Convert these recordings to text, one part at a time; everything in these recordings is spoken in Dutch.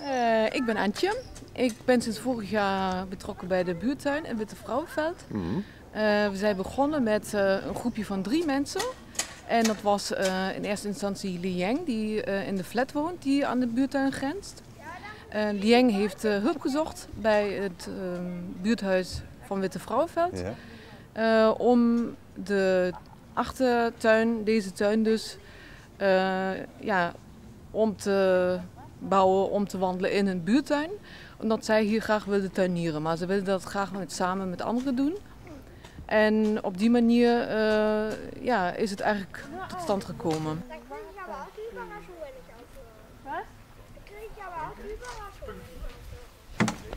Eh, ik ben Antje. Ik ben sinds vorig jaar betrokken bij de buurtuin in Witte Vrouwenveld. Mhm. Eh, we zijn begonnen met eh, een groepje van drie mensen. En dat was in eerste instantie Liang, die in de flat woont, die aan de buurtuin grenst. Liang heeft hulp gezocht bij het ehm, buurthuis van Witte Vrouwenveld. Ja. Om de achtertuin, deze tuin dus, ja, om te bouwen, om te wandelen in een buurtuin. Omdat zij hier graag wilden tuinieren, maar ze wilden dat graag met, samen met anderen doen. En op die manier eh, ja, is het eigenlijk tot stand gekomen.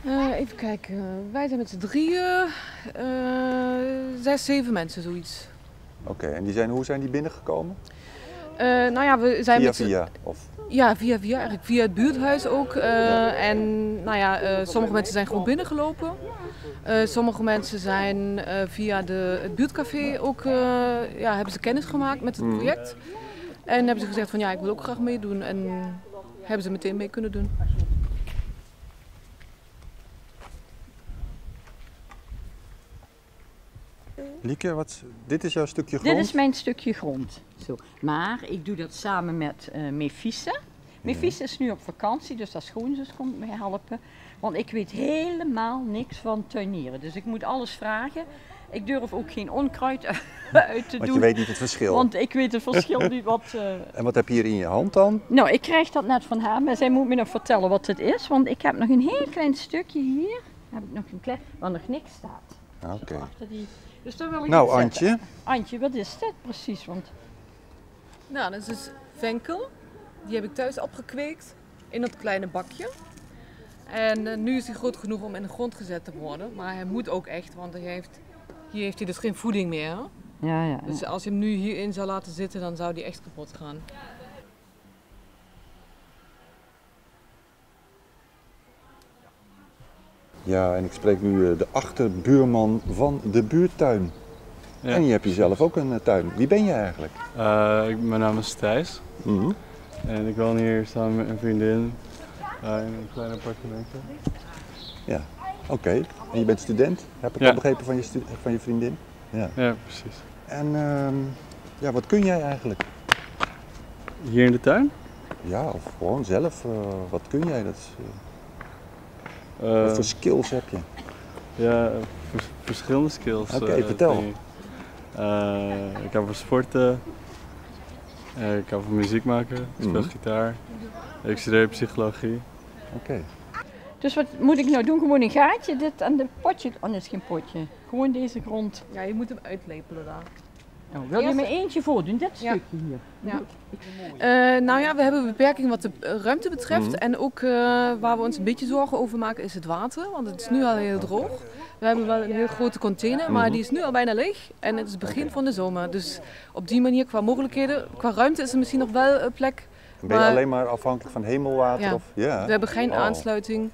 Eh, even kijken, wij zijn met z'n drieën, eh, zes, zeven mensen zoiets. Oké, en die zijn, hoe zijn die binnengekomen? Nou ja, we zijn Via met via? Of, Ja, via via, eigenlijk via het buurthuis ook. Eh, En nou ja, eh, sommige mensen zijn gewoon binnengelopen. Eh, sommige mensen zijn via de, het buurtcafé ook, ja, hebben ze kennis gemaakt met het Mhm. project. En hebben ze gezegd van ja, ik wil ook graag meedoen. En hebben ze meteen mee kunnen doen. Lieke, wat, dit is jouw stukje grond? Dit is mijn stukje grond. Zo. Maar ik doe dat samen met eh Mefisse. Mefisse is nu op vakantie, dus haar schoonzus komt me helpen. Want ik weet helemaal niks van tuinieren. Dus ik moet alles vragen. Ik durf ook geen onkruid uit te Want doen. je weet niet het verschil. Want ik weet het verschil niet wat... eh, En wat heb je hier in je hand dan? Nou, ik krijg dat net van haar, maar zij moet me nog vertellen wat het is. Want ik heb nog een heel klein stukje hier. Heb ik nog een klein, waar nog niks staat. Ah, Oké. Die. Dus daar wil ik Nou, zetten. Antje, Antje, wat is dit precies? Want Nou, dat is dus venkel. Die heb ik thuis opgekweekt in dat kleine bakje. En eh, nu is hij groot genoeg om in de grond gezet te worden. Maar hij moet ook echt, want hij heeft, hier heeft hij dus geen voeding meer. hè. ja, ja. Dus als je hem nu hierin zou laten zitten, dan zou die echt kapot gaan. Ja, en ik spreek nu eh, de achterbuurman van de buurtuin. Ja. En je hebt hier zelf ook een eh, tuin. Wie ben je eigenlijk? Eh, ik- mijn naam is Thijs Mhm. en ik woon hier samen met een vriendin in een klein appartementje. Ja, oké. En je bent student, heb ik Ja. al begrepen van je, van je vriendin. Ja. Ja, precies. En ehm, ja, wat kun jij eigenlijk? Hier in de tuin? Ja, of gewoon zelf. wat kun jij? Dat is, wat voor skills heb je? ja, vers- verschillende skills. Oké, eh, vertel. ik. Eh, ik hou van sporten, Eh, ik hou van muziek maken, ik speel Mhm. gitaar, ik studeer psychologie. Oké. Dus wat moet ik nou doen? Gewoon een gaatje, dit aan de potje. Oh, dat is geen potje. Gewoon deze grond. Ja, je moet hem uitlepelen daar. Nou, wil je Eerst- me eentje voordoen? Dit Ja. stukje hier. Ja. Eh, nou ja, we hebben een beperking wat de eh, ruimte betreft. Mhm. En ook eh, waar we ons een beetje zorgen over maken is het water. Want het is nu al heel droog. We hebben wel een heel grote container, maar Mhm. die is nu al bijna leeg. En het is begin van de zomer. Dus op die manier qua mogelijkheden, qua ruimte is er misschien nog wel een plek. Ben je Maar- alleen maar afhankelijk van hemelwater? Ja. Of, ja. We hebben geen Oh, aansluiting.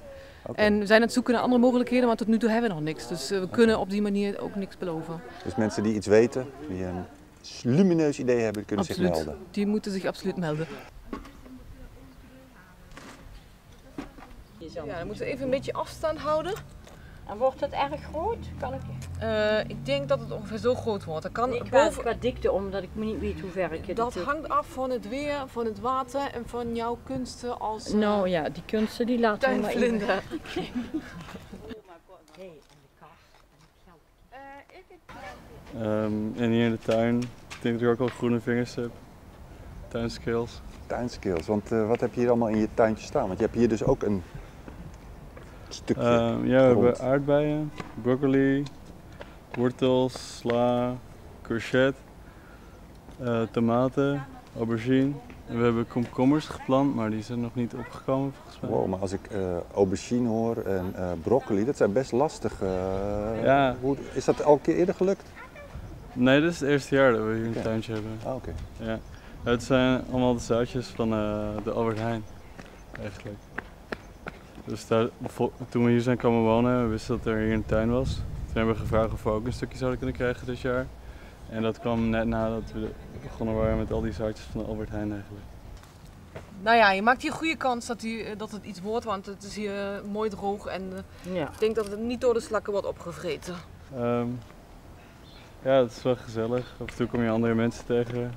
En we zijn aan het zoeken naar andere mogelijkheden, maar tot nu toe hebben we nog niks. Dus eh, we kunnen op die manier ook niks beloven. Dus mensen die iets weten, die een lumineus idee hebben, kunnen zich melden. Die moeten zich absoluut melden. Ja, dan moeten we even een beetje afstand houden. En wordt het erg groot? Kan ik... Eh, ik denk dat het ongeveer zo groot wordt. Dat kan Ik ga boven. qua dikte omdat ik niet weet hoe ver ik het... Dat hangt af van het weer, van het water en van jouw kunsten als eh, Nou ja, die kunsten die laten we maar even... tuinvlinder. Ehm, en hier in de tuin, ik denk dat ik ook wel groene vingers heb. Tuinskills. Tuinskills, want eh, wat heb je hier allemaal in je tuintje staan? Want je hebt hier dus ook een stukje. Ehm, ja, we hebben aardbeien, broccoli, wortels, sla, courgette, eh, tomaten, aubergine. En we hebben komkommers geplant, maar die zijn nog niet opgekomen volgens mij. Wow, maar als ik eh, aubergine hoor en eh, broccoli, dat zijn best lastig. eh, Ja. hoe, is dat al keer eerder gelukt? Nee, dit is het eerste jaar dat we hier een tuintje hebben. Ah, oké. Ja. Het zijn allemaal de zaadjes van de Albert Heijn, eigenlijk. Dus daar, toen we hier zijn komen wonen, we wisten dat er hier een tuin was. Toen hebben we gevraagd of we ook een stukje zouden kunnen krijgen dit jaar. En dat kwam net nadat we begonnen waren met al die zaadjes van de Albert Heijn eigenlijk. Nou ja, je maakt hier goede kans dat, die, eh, dat het iets wordt, want het is hier eh, mooi droog en eh, Ja. ik denk dat het niet door de slakken wordt opgevreten. Ehm, ja, het is wel gezellig. Af en toe kom je andere mensen tegen.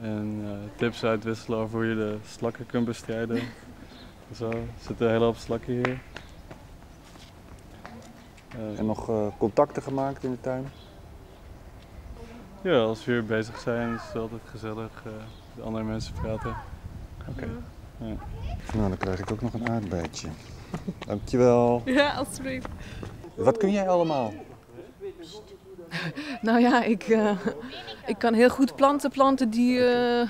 En eh, tips uitwisselen over hoe je de slakken kunt bestrijden. Zo. Er zitten een hele hoop slakken hier. Eh, En nog eh, contacten gemaakt in de tuin? ja, als we hier bezig zijn is het altijd gezellig. eh met andere mensen praten. Oké. Ja. Nou, dan krijg ik ook nog een aardbeidje. Dankjewel. Ja, alsjeblieft. Wat kun jij allemaal? Nou ja, ik, eh, ik kan heel goed planten planten die eh,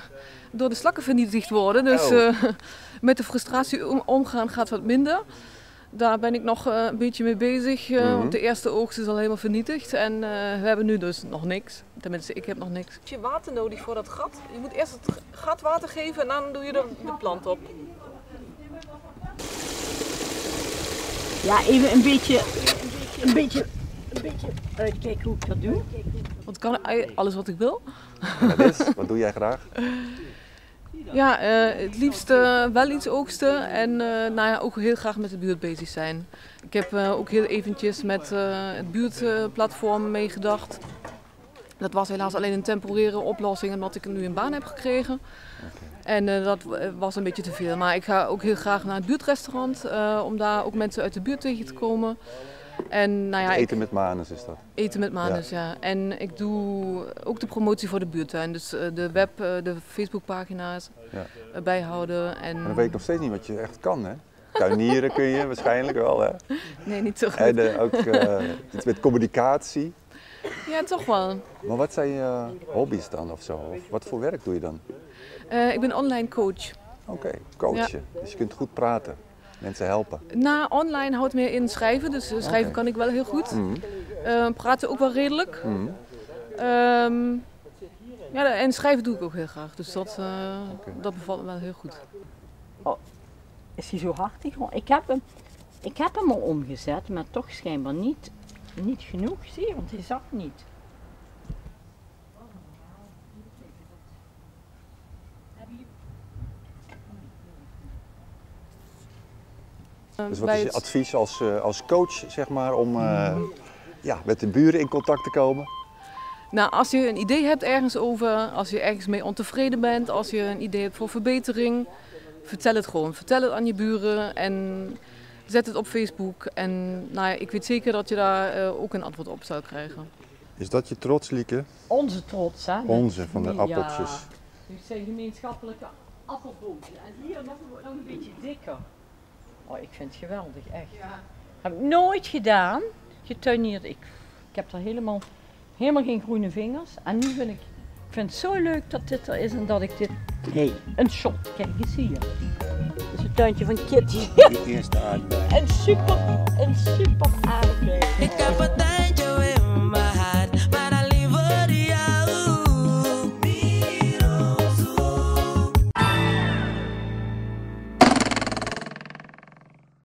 door de slakken vernietigd worden. Dus Oh. eh, met de frustratie om- omgaan gaat wat minder. Daar ben ik nog eh, een beetje mee bezig. eh, Mhm. Want de eerste oogst is al helemaal vernietigd. En eh, we hebben nu dus nog niks. Tenminste, ik heb nog niks. Heb je water nodig voor dat gat? Je moet eerst het gat water geven en dan doe je er de plant op. Ja, even een beetje, een beetje, een beetje uitkijken hoe ik dat doe. Want ik kan alles wat ik wil. Dat is, wat doe jij graag? Ja, eh, het liefst eh, wel iets oogsten en eh, nou ja, ook heel graag met de buurt bezig zijn. Ik heb ook heel eventjes met het buurtplatform meegedacht. Dat was helaas alleen een temporaire oplossing omdat ik nu een baan heb gekregen. En dat was een beetje te veel. Maar ik ga ook heel graag naar het buurtrestaurant om daar ook mensen uit de buurt tegen te komen. En nou ja, ik, Eten met manus is dat. Eten met Manus, ja. En ik doe ook de promotie voor de buurtuin. Dus eh, de web, eh, de Facebookpagina's Ja. eh, bijhouden. En... Maar dan weet ik nog steeds niet wat je echt kan, hè? Tuinieren kun je waarschijnlijk wel, hè? Nee, niet zo goed. En ook iets met communicatie. Ja, toch wel. Maar wat zijn je hobby's dan of zo? Of wat voor werk doe je dan? Ik ben online coach. Oké, coachen. Dus je kunt goed praten. Mensen helpen. Na online houdt meer in schrijven, dus eh, schrijven kan ik wel heel goed. Mhm. Eh, praten ook wel redelijk. Mhm. Ehm, ja, en schrijven doe ik ook heel graag, dus dat, eh, dat bevalt me wel heel goed. Is hij zo hartig? Want Ik heb hem, ik heb hem al omgezet, maar toch schijnbaar niet, niet genoeg. Zie je, want hij zag niet. Dus wat is je het- advies als, eh, als coach, zeg maar, om eh, ja, met de buren in contact te komen? Nou, als je een idee hebt ergens over, als je ergens mee ontevreden bent, als je een idee hebt voor verbetering, vertel het gewoon. Vertel het aan je buren en zet het op Facebook. En nou ja, ik weet zeker dat je daar eh, ook een antwoord op zou krijgen. Is dat je trots, Lieke? Onze trots, hè? Onze van de Ja. appeltjes. Dit zijn gemeenschappelijke appelboomjes. En hier nog, nog een beetje dikker. Oh, ik vind het geweldig, echt. Heb ik nooit gedaan, getuineerd. Ik, ik heb er helemaal, helemaal geen groene vingers. En nu vind ik, ik vind het zo leuk dat dit er is en dat ik dit... Hey, een shot. Kijk eens hier. Dit is het tuintje van Kitty. De eerste aardbei. Een super, een super aardbei. Ik heb het tijd